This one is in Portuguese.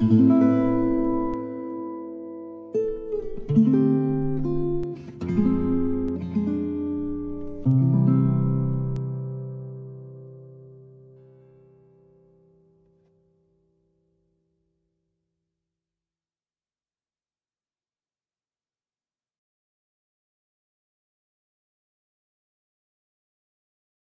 Música